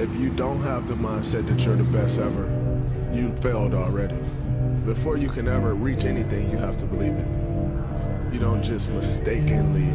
If you don't have the mindset that you're the best ever, you failed already. Before you can ever reach anything, you have to believe it. You don't just mistakenly